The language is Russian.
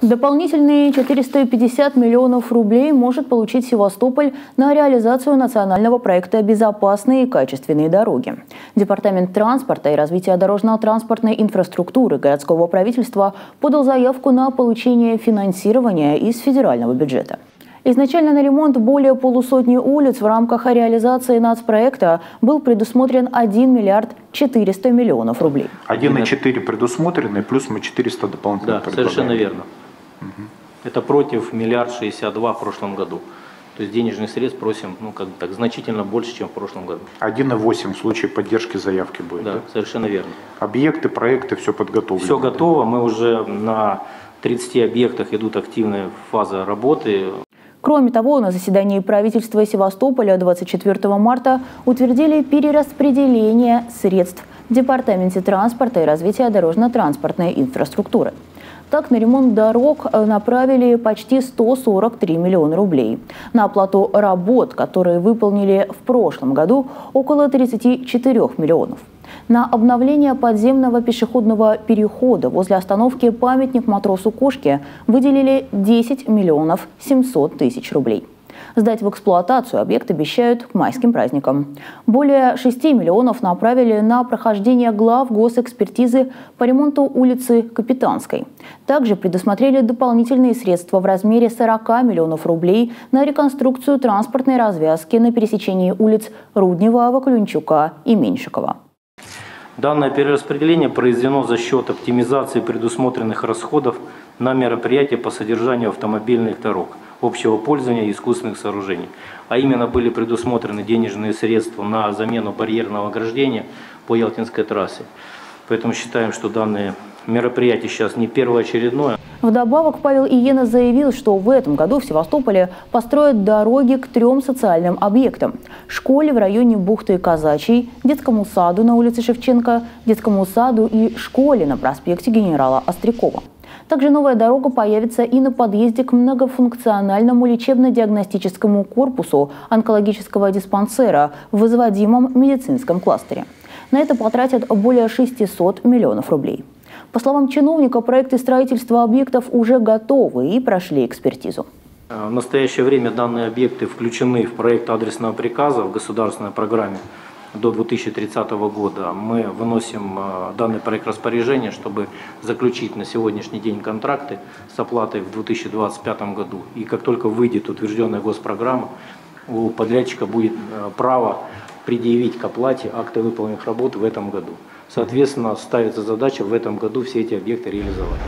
Дополнительные 450 миллионов рублей может получить Севастополь на реализацию национального проекта «Безопасные и качественные дороги». Департамент транспорта и развития дорожно-транспортной инфраструктуры городского правительства подал заявку на получение финансирования из федерального бюджета. Изначально на ремонт более полусотни улиц в рамках реализации нацпроекта был предусмотрен 1 миллиард 400 миллионов рублей. 1,4 предусмотрены, плюс мы 400 дополнительно Да, совершенно верно. Это против миллиард шестьдесят два в прошлом году. То есть денежных средств просим ну, как бы так, значительно больше, чем в прошлом году. 1,8 в случае поддержки заявки будет. Да, да? совершенно верно. Объекты, проекты, все подготовлено. Все готово, мы уже на 30 объектах идут активная фаза работы. Кроме того, на заседании правительства Севастополя 24 марта утвердили перераспределение средств в Департаменте транспорта и развития дорожно-транспортной инфраструктуры. Так, на ремонт дорог э, направили почти 143 миллиона рублей. На оплату работ, которые выполнили в прошлом году, около 34 миллионов. На обновление подземного пешеходного перехода возле остановки «Памятник матросу Кошки» выделили 10 миллионов 700 тысяч рублей. Сдать в эксплуатацию объект обещают к майским праздникам. Более 6 миллионов направили на прохождение глав госэкспертизы по ремонту улицы Капитанской. Также предусмотрели дополнительные средства в размере 40 миллионов рублей на реконструкцию транспортной развязки на пересечении улиц Руднева, Вакулюнчука и Меньшикова. Данное перераспределение произведено за счет оптимизации предусмотренных расходов на мероприятия по содержанию автомобильных дорог – общего пользования искусственных сооружений. А именно были предусмотрены денежные средства на замену барьерного ограждения по Ялтинской трассе. Поэтому считаем, что данные мероприятие сейчас не первоочередное. Вдобавок Павел Иена заявил, что в этом году в Севастополе построят дороги к трем социальным объектам. Школе в районе бухты Казачий, детскому саду на улице Шевченко, детскому саду и школе на проспекте генерала Острякова. Также новая дорога появится и на подъезде к многофункциональному лечебно-диагностическому корпусу онкологического диспансера в возводимом медицинском кластере. На это потратят более 600 миллионов рублей. По словам чиновника, проекты строительства объектов уже готовы и прошли экспертизу. В настоящее время данные объекты включены в проект адресного приказа в государственной программе до 2030 года мы выносим э, данный проект распоряжения, чтобы заключить на сегодняшний день контракты с оплатой в 2025 году. И как только выйдет утвержденная госпрограмма, у подрядчика будет э, право предъявить к оплате акты выполненных работ в этом году. Соответственно, ставится задача в этом году все эти объекты реализовать.